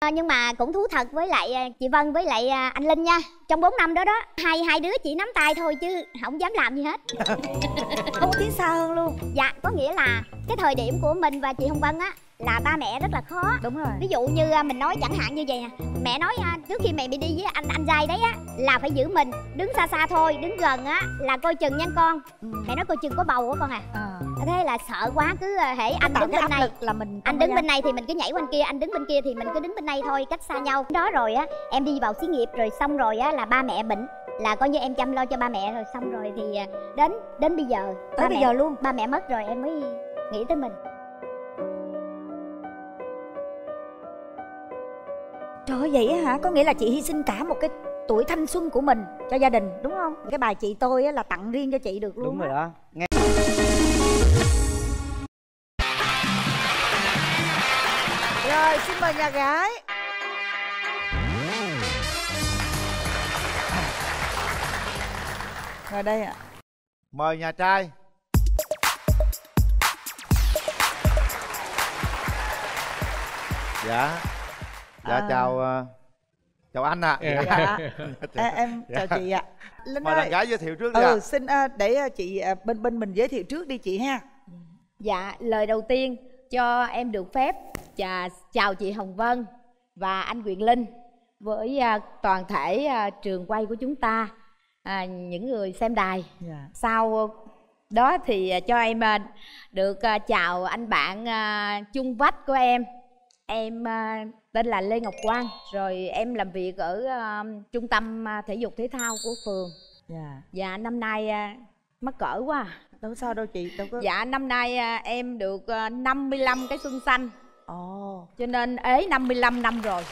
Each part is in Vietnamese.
À, nhưng mà cũng thú thật với lại à, chị Vân với lại à, anh Linh nha. Trong 4 năm đó đó Hai hai đứa chỉ nắm tay thôi chứ không dám làm gì hết. Không có tiến xa hơn luôn. Dạ có nghĩa là cái thời điểm của mình và chị Hồng Vân á là ba mẹ rất là khó. Đúng rồi. Ví dụ như à, mình nói chẳng hạn như vậy nè mẹ nói à, trước khi mẹ bị đi với anh anh trai đấy á là phải giữ mình đứng xa xa thôi đứng gần á là coi chừng nha con. Ừ. mẹ nói coi chừng có bầu á con à, à. thế là sợ quá cứ à, hễ anh đứng bên này là mình anh đứng bên này thì mình cứ nhảy bên kia anh đứng bên kia thì mình cứ đứng bên này thôi cách xa nhau. Đó rồi á em đi vào xí nghiệp rồi xong rồi á là ba mẹ bệnh là coi như em chăm lo cho ba mẹ rồi xong rồi thì đến đến bây giờ tới bây giờ luôn? ba mẹ mất rồi em mới nghĩ tới mình Trời ơi vậy hả? Có nghĩa là chị hy sinh cả một cái tuổi thanh xuân của mình cho gia đình đúng không? Cái bài chị tôi là tặng riêng cho chị được luôn Đúng rồi đó. Nghe Rồi xin mời nhà gái Ngồi đây ạ à. Mời nhà trai Dạ dạ à. chào uh, chào anh ạ à. dạ. à, em chào chị ạ Linh mời ơi. gái giới thiệu trước đi ừ, à. xin uh, để uh, chị uh, bên bên mình giới thiệu trước đi chị ha dạ lời đầu tiên cho em được phép chà, chào chị hồng vân và anh quyền linh với uh, toàn thể uh, trường quay của chúng ta à, những người xem đài yeah. Dạ. sau đó thì cho em được chào anh bạn chung vách của em em tên là lê ngọc quang rồi em làm việc ở uh, trung tâm uh, thể dục thể thao của phường dạ dạ năm nay uh, mắc cỡ quá à. đâu sao đâu chị đâu có dạ năm nay uh, em được uh, 55 cái xuân xanh ồ oh. cho nên ế 55 năm rồi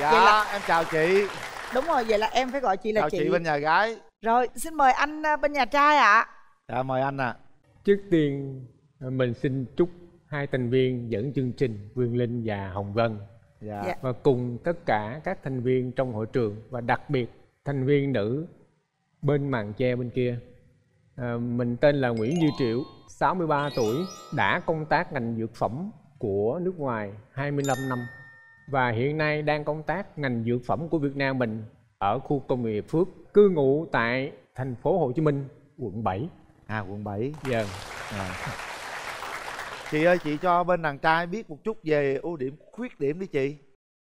dạ vậy là... em chào chị đúng rồi vậy là em phải gọi chị là chào chị, chị bên nhà gái rồi xin mời anh bên nhà trai ạ à. dạ mời anh ạ à. trước tiên mình xin chúc hai thành viên dẫn chương trình Vương Linh và Hồng Vân dạ. dạ. và cùng tất cả các thành viên trong hội trường và đặc biệt thành viên nữ bên màn che bên kia. À, mình tên là Nguyễn Như Triệu 63 tuổi đã công tác ngành dược phẩm của nước ngoài 25 năm và hiện nay đang công tác ngành dược phẩm của Việt Nam mình ở khu công nghiệp Phước cư ngụ tại thành phố Hồ Chí Minh quận 7 à quận 7 vâng à chị ơi chị cho bên đàn trai biết một chút về ưu điểm khuyết điểm đi chị.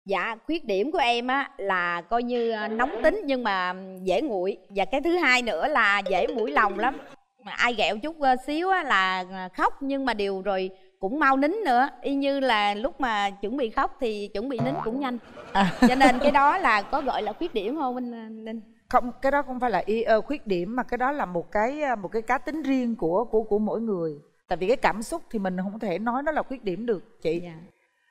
Dạ khuyết điểm của em á là coi như à, nóng tính nhưng mà dễ nguội. Và cái thứ hai nữa là dễ mũi lòng lắm. Mà ai ghẹo chút à, xíu á là à, khóc nhưng mà điều rồi cũng mau nín nữa. Y như là lúc mà chuẩn bị khóc thì chuẩn bị nín cũng nhanh. À. cho nên cái đó là có gọi là khuyết điểm không anh ninh không cái đó không phải là y uh, khuyết điểm mà cái đó là một cái một cái cá tính riêng của của của mỗi người tại vì cái cảm xúc thì mình không thể nói nó là khuyết điểm được chị. Dạ.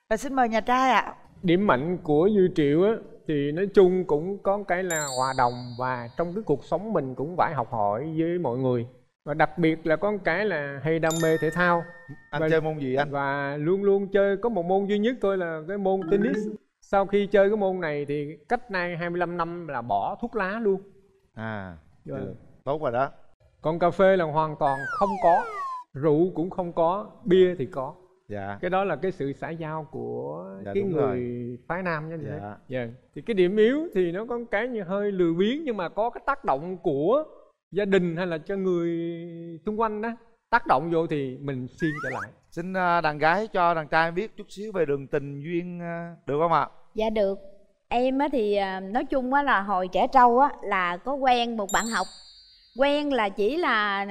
và xin mời nhà trai ạ. À. điểm mạnh của dư triệu á thì nói chung cũng có cái là hòa đồng và trong cái cuộc sống mình cũng phải học hỏi với mọi người. Và đặc biệt là có cái là hay đam mê thể thao. Anh và, chơi môn gì anh? Và luôn luôn chơi có một môn duy nhất thôi là cái môn tennis. Sau khi chơi cái môn này thì cách nay 25 năm là bỏ thuốc lá luôn. À được. tốt rồi đó. Còn cà phê là hoàn toàn không có rượu cũng không có bia thì có. Dạ. Cái đó là cái sự xã giao của dạ, cái người rồi. phái nam như thế dạ. dạ. Thì cái điểm yếu thì nó có cái như hơi lười biếng nhưng mà có cái tác động của gia đình hay là cho người xung quanh đó. Tác động vô thì mình xiên trở lại. Xin à, đàn gái cho đàn trai biết chút xíu về đường tình duyên à, được không ạ? Dạ được. Em á thì à, nói chung á là hồi trẻ trâu á là có quen một bạn học quen là chỉ là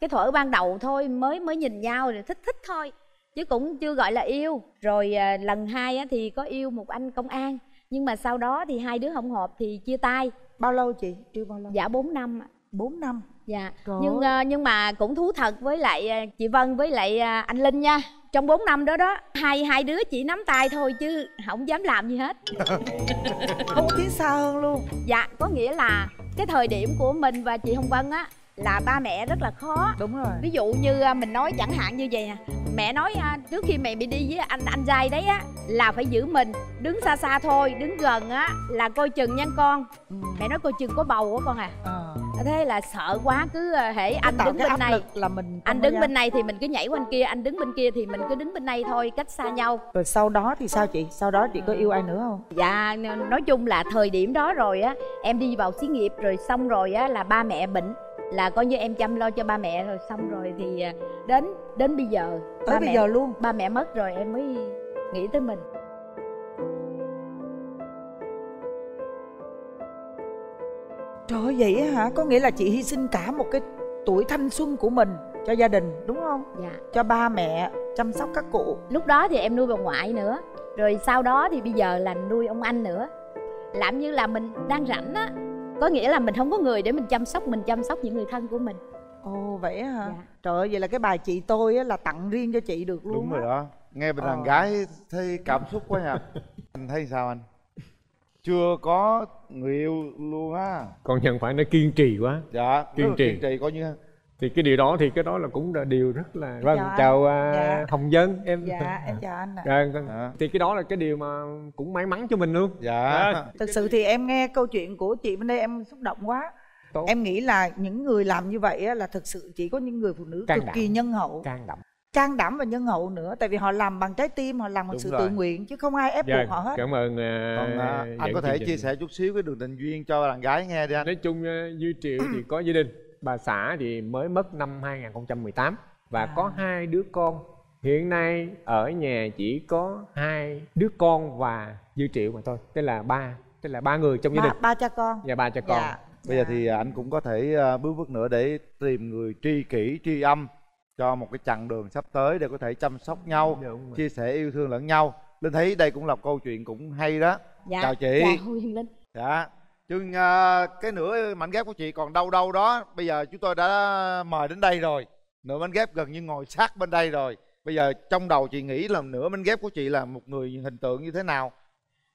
cái thuở ban đầu thôi mới mới nhìn nhau rồi thích thích thôi chứ cũng chưa gọi là yêu. Rồi à, lần hai á, thì có yêu một anh công an nhưng mà sau đó thì hai đứa không hợp thì chia tay. Bao lâu chị? Yêu bao lâu. Dạ 4 năm 4 năm. Dạ. Trời nhưng uh, nhưng mà cũng thú thật với lại chị vân với lại anh linh nha. Trong 4 năm đó đó hai hai đứa chỉ nắm tay thôi chứ không dám làm gì hết. Không tiến xa hơn luôn. Dạ có nghĩa là cái thời điểm của mình và chị hồng vân á là ba mẹ rất là khó. Đúng rồi. Ví dụ như à, mình nói chẳng hạn như vậy nè mẹ nói à, trước khi mẹ bị đi với anh anh trai đấy á là phải giữ mình đứng xa xa thôi đứng gần á là coi chừng nha con. Ừ. mẹ nói coi chừng có bầu á con à, à thế là sợ quá cứ ờ, hễ anh đứng bên này là mình anh đứng bên này thì mình cứ nhảy qua bên kia anh đứng bên kia thì mình cứ đứng bên này thôi cách xa nhau. Rồi sau đó thì sao chị? Sau đó chị có yêu ai nữa không? Dạ nói chung là thời điểm đó rồi á em đi vào xí nghiệp rồi xong rồi á là ba mẹ bệnh là coi như em chăm lo cho ba mẹ rồi xong rồi thì đến đến bây giờ tới bây mẹ, giờ luôn? ba mẹ mất rồi em mới nghĩ tới mình Trời ơi vậy hả? Có nghĩa là chị hy sinh cả một cái tuổi thanh xuân của mình cho gia đình đúng không? Dạ Cho ba mẹ chăm sóc các cụ Lúc đó thì em nuôi bà ngoại nữa Rồi sau đó thì bây giờ là nuôi ông anh nữa Làm như là mình đang rảnh á Có nghĩa là mình không có người để mình chăm sóc Mình chăm sóc những người thân của mình Ồ vậy hả? Dạ. Trời ơi vậy là cái bài chị tôi á, là tặng riêng cho chị được luôn đúng rồi đó nghe bên Ờ. đàn gái thấy cảm xúc quá nha anh thấy sao anh chưa có người yêu luôn á còn nhận phải nó kiên trì quá dạ Kiên trì. kiên trì coi như thì cái điều đó thì cái đó là cũng là điều rất là vâng Chào anh. chào à, Dạ. hồng dân em Dạ em chào anh ạ. Dạ, vâng. Dạ. thì cái đó là cái điều mà cũng may mắn cho mình luôn dạ Dạ. Thực sự thì em nghe câu chuyện của chị bên đây em xúc động quá. Tốt. Em nghĩ là những người làm như vậy á, là thực sự chỉ có những người phụ nữ Can cực đảm. kỳ nhân hậu, can đảm can đảm và nhân hậu nữa. Tại vì họ làm bằng trái tim, họ làm bằng Đúng sự rồi. tự nguyện chứ không ai ép Vâng, buộc họ hết. cảm ơn à, còn à, anh có thể chia sẻ chút xíu cái đường tình duyên cho đàn gái nghe đi anh nói chung à, Duy Triệu thì có gia đình bà xã thì mới mất năm 2018 và À. có hai đứa con hiện nay ở nhà chỉ có hai đứa con và Duy Triệu mà thôi tức là ba tức là ba người trong gia đình ba cha con. và ba cha con Dạ. bây giờ thì anh cũng có thể bước bước nữa để tìm người tri kỷ tri âm cho một cái chặng đường sắp tới để có thể chăm sóc nhau Đúng rồi. chia sẻ yêu thương lẫn nhau. Linh thấy đây cũng là câu chuyện cũng hay đó. Dạ chào chị. Dạ Huyền Linh. Dạ. Chừng à, cái nửa mảnh ghép của chị còn đâu đâu đó. Bây giờ chúng tôi đã mời đến đây rồi. Nửa mảnh ghép gần như ngồi sát bên đây rồi. Bây giờ trong đầu chị nghĩ là nửa mảnh ghép của chị là một người hình tượng như thế nào?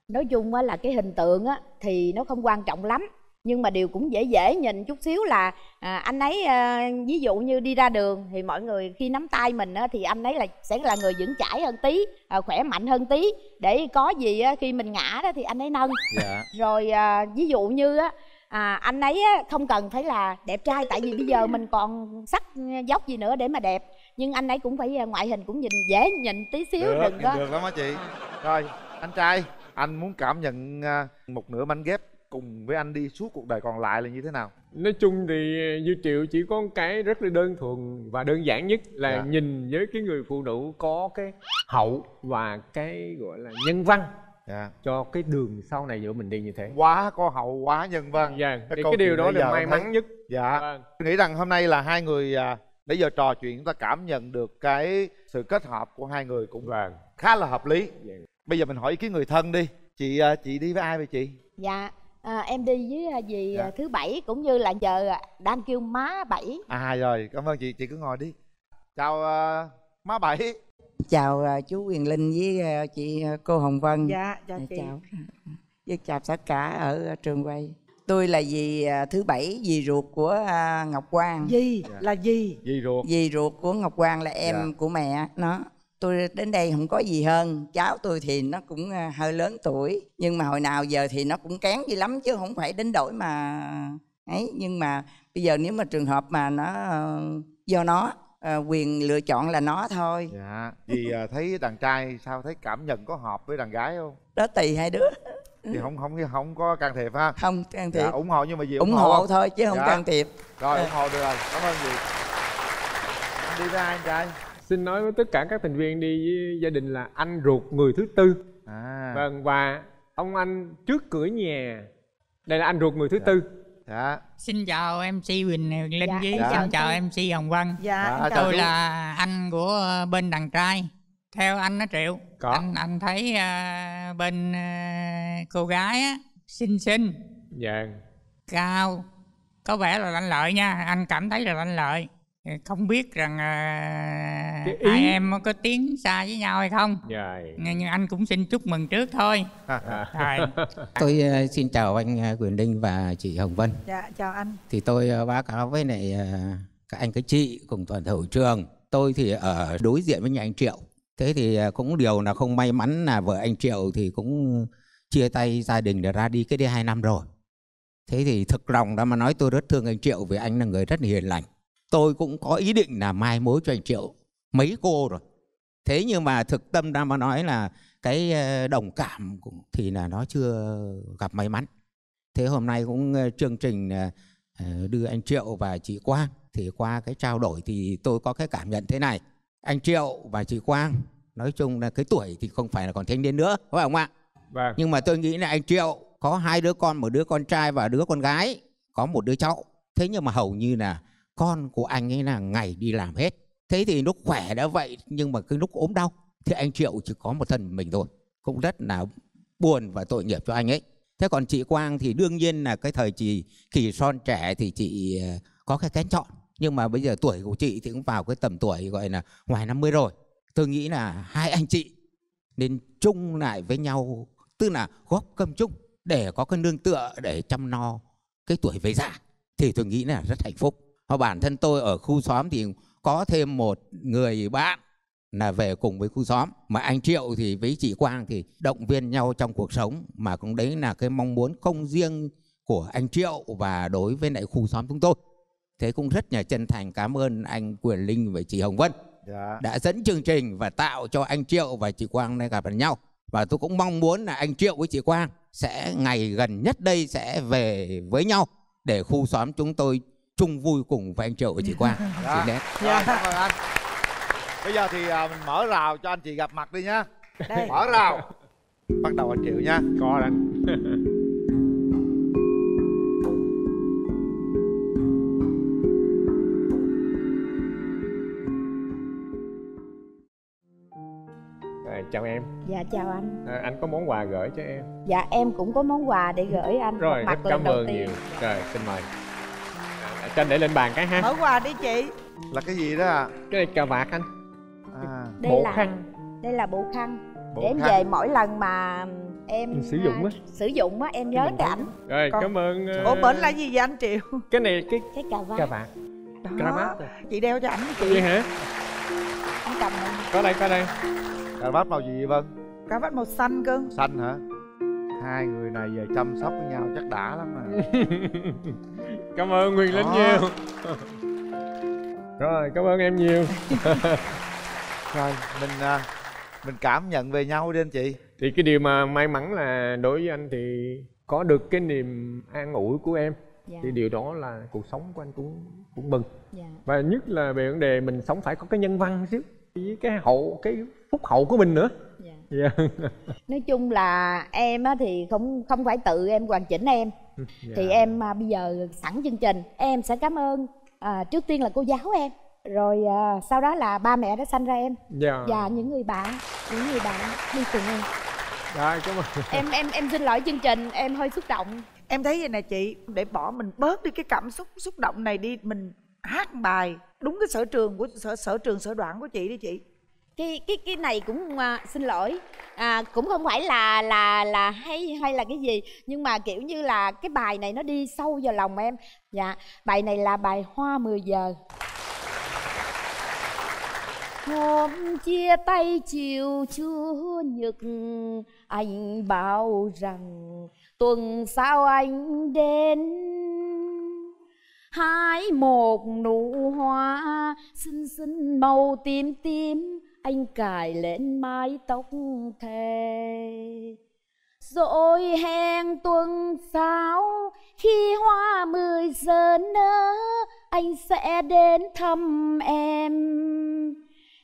Nói chung á là cái hình tượng á thì nó không quan trọng lắm nhưng mà điều cũng dễ dễ nhìn chút xíu là à, anh ấy à, ví dụ như đi ra đường thì mọi người khi nắm tay mình á, thì anh ấy là sẽ là người vững chãi hơn tí à, khỏe mạnh hơn tí. Để có gì á, khi mình ngã đó thì anh ấy nâng. Dạ. Rồi à, ví dụ như á à, anh ấy á, không cần phải là đẹp trai tại vì bây giờ mình còn sắc dốc gì nữa để mà đẹp. Nhưng anh ấy cũng phải ngoại hình cũng nhìn dễ nhìn tí xíu được đừng có được lắm á chị. Rồi anh trai anh muốn cảm nhận một nửa mảnh ghép cùng với anh đi suốt cuộc đời còn lại là như thế nào? Nói chung thì Duy Triệu chỉ có cái rất là đơn thuần và đơn giản nhất là Dạ. nhìn với cái người phụ nữ có cái hậu và cái gọi là nhân văn dạ. cho cái đường sau này giữa mình đi như thế. Quá có hậu quá nhân văn. Dạ, Cái cái điều đó là may thấy- mắn nhất. Dạ. Vâng. Tôi nghĩ rằng hôm nay là hai người à, nãy giờ trò chuyện chúng ta cảm nhận được cái sự kết hợp của hai người cũng vâng. khá là hợp lý. Vâng. bây giờ mình hỏi ý kiến người thân đi. Chị à, chị đi với ai vậy chị? Dạ, à, em đi với à, dì Dạ. à, thứ bảy cũng như là giờ à, đang kêu má bảy. à rồi cảm ơn chị chị cứ ngồi đi chào à, má bảy chào à, chú Quyền Linh với à, chị à, cô Hồng Vân Dạ chào Dạ, chị. chào với chào tất cả ở trường quay tôi là dì thứ bảy dì ruột của Ngọc Quang Gì Dạ. là gì? gì ruột dì ruột của Ngọc Quang là em Dạ. của mẹ nó tôi đến đây không có gì hơn. Cháu tôi thì nó cũng à, hơi lớn tuổi. Nhưng mà hồi nào giờ thì nó cũng kén dữ lắm chứ không phải đến đổi mà ấy. Nhưng mà bây giờ nếu mà trường hợp mà nó ờ, do nó ờ, quyền lựa chọn là nó thôi. Dạ. Vì à, thấy đàn trai sao? Thấy cảm nhận có hợp với đàn gái không? Đó tùy hai đứa. Thì không không không có can thiệp ha. Không can thiệp. Dạ, ủng hộ nhưng mà gì ủng hộ không? thôi chứ không Dạ. can thiệp. Rồi ủng hộ được rồi. Cảm ơn gì anh đi với ai anh trai xin nói với tất cả các thành viên đi với gia đình là anh ruột người thứ tư à vâng và ông anh trước cửa nhà đây là anh ruột người thứ Dạ. tư dạ Xin chào MC Quỳnh Huyền Linh Dạ, với dạ. xin chào MC Hồng Vân. Dạ, Dạ, Tôi là anh của ờ, bên đàn trai. Theo anh nó Triệu. Có. Anh anh thấy ờ, bên ờ, cô gái á xinh xinh, dạ cao, có vẻ là lanh lợi nha. Anh cảm thấy là lanh lợi. Không biết rằng ờ, Cái ý- hai em có tiến xa với nhau hay không. dạ Nhưng anh cũng xin chúc mừng trước thôi. Rồi. Tôi ờ, xin chào anh ờ, Quyền Linh và chị Hồng Vân. Dạ chào anh. Thì tôi ờ, báo cáo với lại ờ, các anh các chị cùng toàn thể hội trường. Tôi thì ở đối diện với nhà anh Triệu. Thế thì ờ, cũng điều là không may mắn là vợ anh Triệu thì cũng chia tay gia đình để ra đi cái đi hai năm rồi. thế thì thực lòng đó mà nói tôi rất thương anh triệu vì anh là người rất hiền lành tôi cũng có ý định là mai mối cho anh triệu mấy cô rồi. Thế nhưng mà thực tâm ra mà nói là cái ờ, đồng cảm thì là nó chưa gặp may mắn. Thế hôm nay cũng ờ, chương trình ờ, đưa anh triệu và chị quang thì qua cái trao đổi thì tôi có cái cảm nhận thế này. Anh triệu và chị quang nói chung là cái tuổi thì không phải là còn thanh niên nữa phải không ạ? Vâng. nhưng mà tôi nghĩ là anh triệu có hai đứa con một đứa con trai và đứa con gái có một đứa cháu. Thế nhưng mà hầu như là con của anh ấy là ngày đi làm hết. Thế thì lúc khỏe đã vậy, nhưng mà cái lúc ốm đau, thì anh triệu chỉ có một thân mình thôi. Cũng rất là buồn và tội nghiệp cho anh ấy. Thế còn chị quang thì đương nhiên là cái thời chị, kỳ son trẻ thì chị ờ, có cái kén chọn. Nhưng mà bây giờ tuổi của chị thì cũng vào cái tầm tuổi gọi là ngoài 50 rồi. Tôi nghĩ là hai anh chị nên chung lại với nhau, tức là góp cơm chung để có cái nương tựa để chăm no cái tuổi về già, thì tôi nghĩ là rất hạnh phúc và bản thân tôi ở khu xóm thì có thêm một người bạn là về cùng với khu xóm. Mà anh Triệu thì với chị Quang thì động viên nhau trong cuộc sống. Mà cũng đấy là cái mong muốn không riêng của anh Triệu và đối với lại khu xóm chúng tôi. Thế cũng rất là chân thành cảm ơn anh Quyền Linh và chị Hồng Vân dạ. đã dẫn chương trình và tạo cho anh Triệu và chị Quang này gặp nhau. Và tôi cũng mong muốn là anh Triệu với chị Quang sẽ ngày gần nhất đây sẽ về với nhau để khu xóm chúng tôi chung vui cùng với anh Triệu và chị Quang. Dạ. Xin dạ. Cảm ơn anh. Bây giờ thì à, mình mở rào cho anh chị gặp mặt đi nhá. Đây. Mở rào. Bắt đầu anh Triệu nha. Có anh. chào em dạ chào anh à, anh có món quà gửi cho em dạ em cũng có món quà để gửi anh rồi mặt cảm ơn nhiều rồi xin mời à, cho anh để lên bàn cái ha. Mở quà đi chị. Là cái gì đó à cái này cà vạt anh. À. đây bộ là khăn. đây là bộ khăn. Bộ để em khăn. về mỗi lần mà em sử dụng á. sử dụng á em nhớ cái ảnh. Rồi Còn... cảm ơn uh... ủa bển là gì vậy anh triệu? cái này cái cái cà vạt. cà vạt. Cà chị đeo cho ảnh chị. Vậy hả? Anh cầm có đây có đây. Cà vạt màu gì vậy vân? Cà vạt màu xanh cơ. Xanh hả? Hai người này giờ chăm sóc với nhau chắc đã lắm nè cảm ơn nguyên linh nhiều rồi cảm ơn em nhiều rồi mình à, mình cảm nhận về nhau đi anh chị thì cái điều mà may mắn là đối với anh thì có được cái niềm an ủi của em dạ. thì điều đó là cuộc sống của anh cũng cũng mừng dạ. và nhất là về vấn đề mình sống phải có cái nhân văn xíu với cái hậu cái phúc hậu của mình nữa dạ. Yeah. nói chung là em á thì không không phải tự em hoàn chỉnh em yeah. Dạ. thì em à, bây giờ sẵn chương trình em sẽ cảm ơn à, trước tiên là cô giáo em rồi à, sau đó là ba mẹ đã sanh ra em yeah. Dạ. và những người bạn những người bạn đi cùng em rồi cảm ơn em em em xin lỗi chương trình em hơi xúc động em thấy vậy nè chị để bỏ mình bớt đi cái cảm xúc xúc động này đi mình hát bài đúng cái sở trường của sở sở trường sở đoạn của chị đi chị cái cái cái này cũng à, xin lỗi. À, cũng không phải là là là hay hay là cái gì nhưng mà kiểu như là cái bài này nó đi sâu vào lòng em. Dạ bài này là bài hoa 10 giờ. Hôm chia tay chiều chúa nhật anh bảo rằng tuần sau anh đến hái một nụ hoa xinh xinh màu tím tím anh cài lên mái tóc thề. Rồi hẹn tuần sau khi hoa mười giờ nở anh sẽ đến thăm em.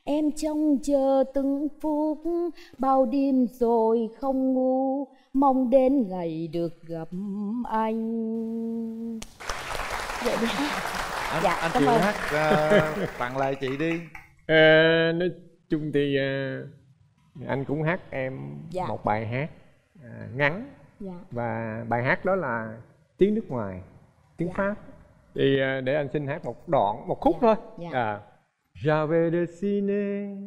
Em trông chờ từng phút bao đêm rồi không ngủ mong đến ngày được gặp anh. Vậy đi anh, dạ, anh chịu ơn. hát uh, tặng lại chị đi. Nói chung thì uh, anh cũng hát em dạ. một bài hát uh, ngắn dạ. và bài hát đó là tiếng nước ngoài tiếng dạ. pháp thì uh, để anh xin hát một đoạn một khúc dạ. thôi dạ. à J'avais dessiné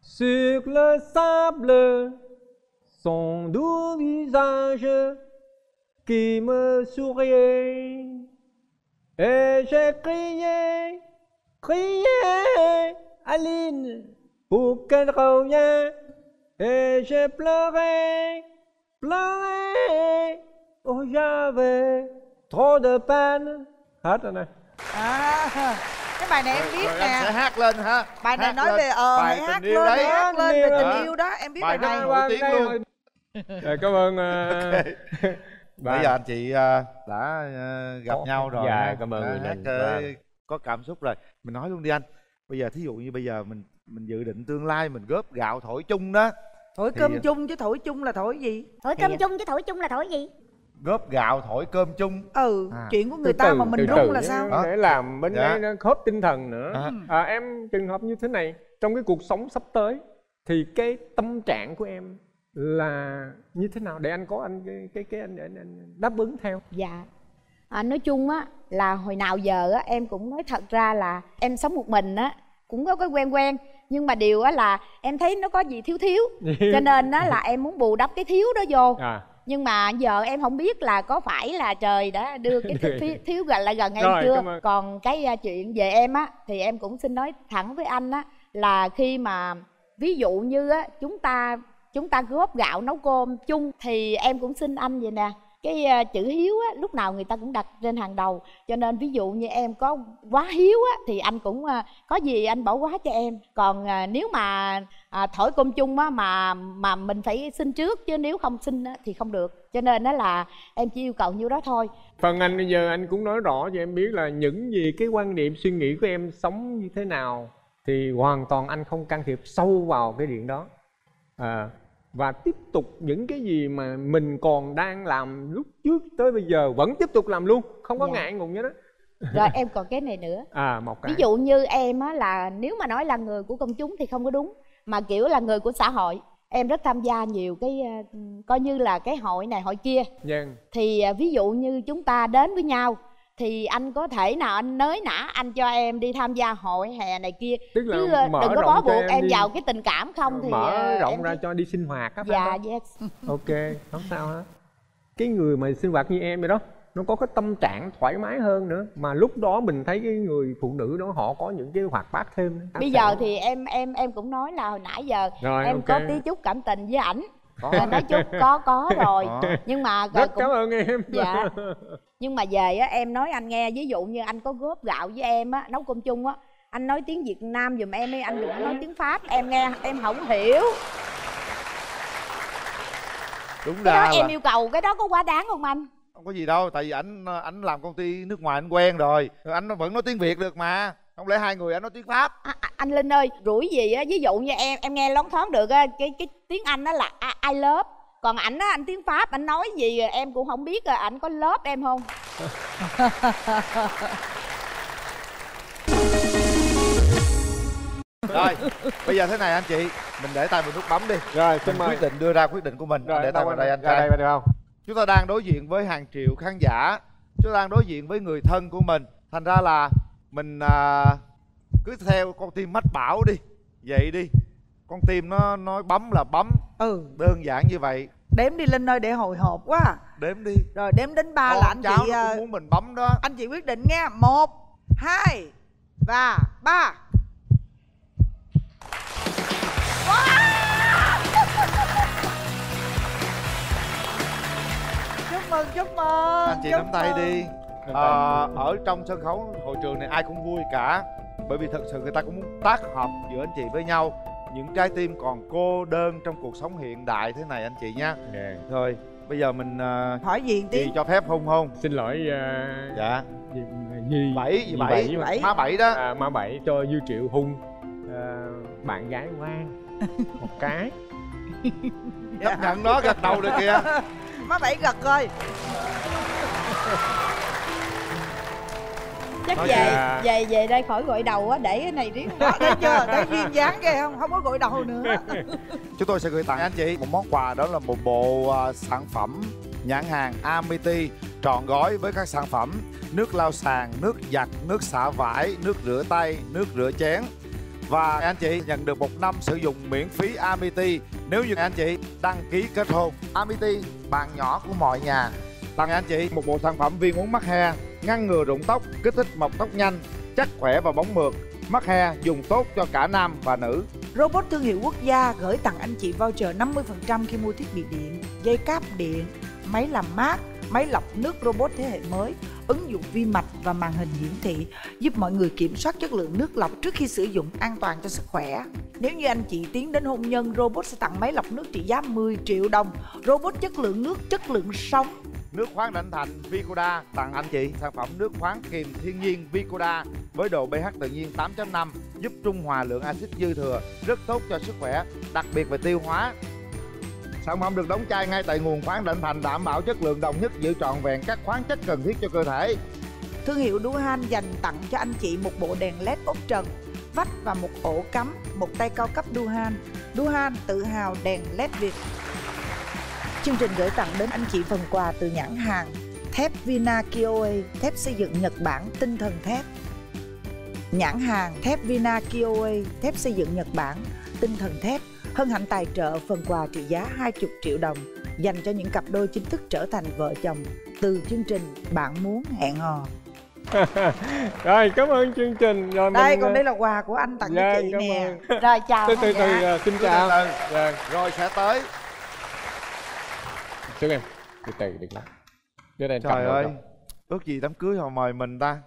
sur le sable son doux visage qui me souriait et j'ai crié, crié Aline pour qu'elle revienne et j'ai pleuré, pleuré. Oh về Trop de peine. Hết rồi nè. À, cái bài này em biết rồi nè. sẽ hát lên ha. Bài này Hát nói lên. về ờ bài hát tình yêu lên đấy. hát lên về tình yêu đó. Em biết bài, Bài này. nổi tiếng luôn. Rồi, cảm ơn uh, bây giờ anh chị à, đã à, gặp Có. nhau rồi Dạ, cảm ơn Đã người hát, có cảm xúc rồi. Mình nói luôn đi anh. Bây giờ thí dụ như bây giờ mình mình dự định tương lai mình góp gạo thổi chung đó. Thổi Thì- cơm chung chứ thổi chung là thổi gì? Thổi cơm chung chứ thổi chung là thổi gì? Góp gạo thổi cơm chung. Ừ À. chuyện của người Từ ta từ, mà mình từ run từ là sao? Đó. để làm bên Dạ. đây nó khớp tinh thần nữa. À. à, em trường hợp như thế này trong cái cuộc sống sắp tới thì cái tâm trạng của em là như thế nào? Để anh có anh cái cái cái anh, anh, anh đáp ứng theo. Dạ. À, nói chung á là hồi nào giờ á em cũng nói thật ra là em sống một mình á cũng có cái quen quen nhưng mà điều á là em thấy nó có gì thiếu thiếu. Cho nên á là em muốn bù đắp cái thiếu đó vô. À. Nhưng mà giờ em không biết là có phải là trời đã đưa cái thiếu, thiếu, thiếu gần lại gần em Rồi, chưa. còn cái à, chuyện về em á thì em cũng xin nói thẳng với anh á là khi mà ví dụ như á chúng ta chúng ta góp gạo nấu cơm chung thì em cũng xin anh vậy nè cái ờ, chữ hiếu á lúc nào người ta cũng đặt trên hàng đầu. Cho nên ví dụ như em có quá hiếu á thì anh cũng ờ, có gì anh bỏ quá cho em. Còn ờ, nếu mà à, thổi cơm chung á mà mà mình phải xin trước chứ nếu không xin á, thì không được. Cho nên đó là em chỉ yêu cầu nhiêu đó thôi. Phần anh bây giờ anh cũng nói rõ cho em biết là những gì cái quan niệm suy nghĩ của em sống như thế nào thì hoàn toàn anh không can thiệp sâu vào cái chuyện đó. À, và tiếp tục những cái gì mà mình còn đang làm lúc trước tới bây giờ vẫn tiếp tục làm luôn không có Dạ. ngại ngùng như đó rồi em còn cái này nữa à một cái ví dụ như em á là nếu mà nói là người của công chúng thì không có đúng mà kiểu là người của xã hội em rất tham gia nhiều cái ờ, coi như là cái hội này hội kia Vâng. thì à, ví dụ như chúng ta đến với nhau thì anh có thể nào anh nới nã anh cho em đi tham gia hội hè này kia tức là chứ mở đừng có bó buộc em, đi- vào cái tình cảm không thì mở à, rộng em ra cho đi sinh hoạt á phải dạ không? yes ok không sao hết cái người mà sinh hoạt như em vậy đó nó có cái tâm trạng thoải mái hơn nữa mà lúc đó mình thấy cái người phụ nữ đó họ có những cái hoạt bát thêm nữa. bây giờ thì em em em cũng nói là hồi nãy giờ Rồi, em ok. có tí chút cảm tình với ảnh Có. Nói chút có có rồi Có. nhưng mà rất cũng cảm ơn em Dạ. nhưng mà về á em nói anh nghe ví dụ như anh có góp gạo với em á nấu cơm chung á anh nói tiếng việt nam giùm em đi anh đừng có nói tiếng pháp. Em nghe em không hiểu. Đúng cái đó em yêu cầu cái đó có quá đáng không anh? Không có gì đâu tại vì ảnh ảnh làm công ty nước ngoài anh quen rồi. Anh vẫn nói tiếng việt được mà. Không lẽ hai người anh nói tiếng pháp? À, à, anh linh ơi rủi gì á? Ví dụ như em em nghe lón thoáng được á cái cái tiếng anh đó là I love còn ảnh á anh tiếng pháp anh nói gì em cũng không biết à ảnh có lớp em không? Rồi bây giờ thế này anh chị mình để tay vào nút bấm đi. Rồi mình quyết định đưa ra quyết định của mình. Rồi để tay vào đây anh đây trai đây không? Chúng ta đang đối diện với hàng triệu khán giả. Chúng ta đang đối diện với người thân của mình. Thành ra là mình à, cứ theo con tim mách bảo đi. Vậy đi con tim nó nói bấm là bấm. Ừ. Đơn giản như vậy. Đếm đi linh ơi để hồi hộp quá. À. đếm đi. Rồi đếm đến ba là anh cháu chị nó cũng muốn mình bấm đó. anh chị quyết định nghe. Một hai và ba. Chúc mừng chúc mừng anh chị chúc nắm tay mừng. đi. À, ở trong sân khấu hội trường này ai cũng vui cả. Bởi vì thật sự người ta cũng muốn tác hợp giữa anh chị với nhau những trái tim còn cô đơn trong cuộc sống hiện đại thế này anh chị nha rồi bây giờ mình à, hỏi gì gì tiên cho phép hôn hôn? Xin lỗi uh, dạ. gì, gì bảy gì gì bảy bảy. má bảy đó. À, má bảy cho dư triệu hung à, bạn gái ngoan. Một cái. Chấp nhận nó gật đầu được kìa. Má bảy gật rồi chắc Nói về về về đây khỏi gội đầu á để cái này riết đó thấy chưa thấy duyên dáng ghê không không có gội đầu nữa chúng tôi sẽ gửi tặng anh chị một món quà đó là một bộ à, sản phẩm nhãn hàng Amity trọn gói với các sản phẩm nước lau sàn, nước giặt, nước xả vải, nước rửa tay, nước rửa chén. Và anh chị nhận được một năm sử dụng miễn phí Amity nếu như anh chị đăng ký kết hôn. Amity, bạn nhỏ của mọi nhà. Tặng anh chị một bộ sản phẩm viên uống mắc he, ngăn ngừa rụng tóc, kích thích mọc tóc nhanh, chắc khỏe và bóng mượt. Mắc he dùng tốt cho cả nam và nữ. Robot thương hiệu quốc gia gửi tặng anh chị voucher 50% khi mua thiết bị điện, dây cáp điện, máy làm mát, máy lọc nước robot thế hệ mới, ứng dụng vi mạch và màn hình hiển thị giúp mọi người kiểm soát chất lượng nước lọc trước khi sử dụng an toàn cho sức khỏe. Nếu như anh chị tiến đến hôn nhân, robot sẽ tặng máy lọc nước trị giá 10 triệu đồng. Robot chất lượng nước, chất lượng sống. Nước khoáng Định Thành Vicoda tặng anh chị sản phẩm nước khoáng kiềm thiên nhiên Vicoda với độ pH tự nhiên 8.5 giúp trung hòa lượng axit dư thừa, rất tốt cho sức khỏe, đặc biệt về tiêu hóa. Sản phẩm được đóng chai ngay tại nguồn khoáng Định Thành đảm bảo chất lượng đồng nhất giữ trọn vẹn các khoáng chất cần thiết cho cơ thể. Thương hiệu Duhan dành tặng cho anh chị một bộ đèn led ốp trần, vách và một ổ cắm, một tay cao cấp Duhan. Duhan tự hào đèn led Việt. Chương trình gửi tặng đến anh chị phần quà từ nhãn hàng thép Vina Kioe, thép xây dựng Nhật Bản tinh thần thép. Nhãn hàng thép Vina Kioe, thép xây dựng Nhật Bản tinh thần thép hân hạnh tài trợ phần quà trị giá 20 triệu đồng dành cho những cặp đôi chính thức trở thành vợ chồng từ chương trình Bạn muốn hẹn hò. rồi cảm ơn chương trình rồi đây mình... còn ờ, đây là quà của anh tặng cho dạ, chị nè ơn. rồi chào từ từ từ dạ. xin chào từ từ. dạ. Rồi sẽ tới. Trước em. Từ từ đừng lắm Trước đây Trời ơi, ước gì đám cưới họ mời mình ta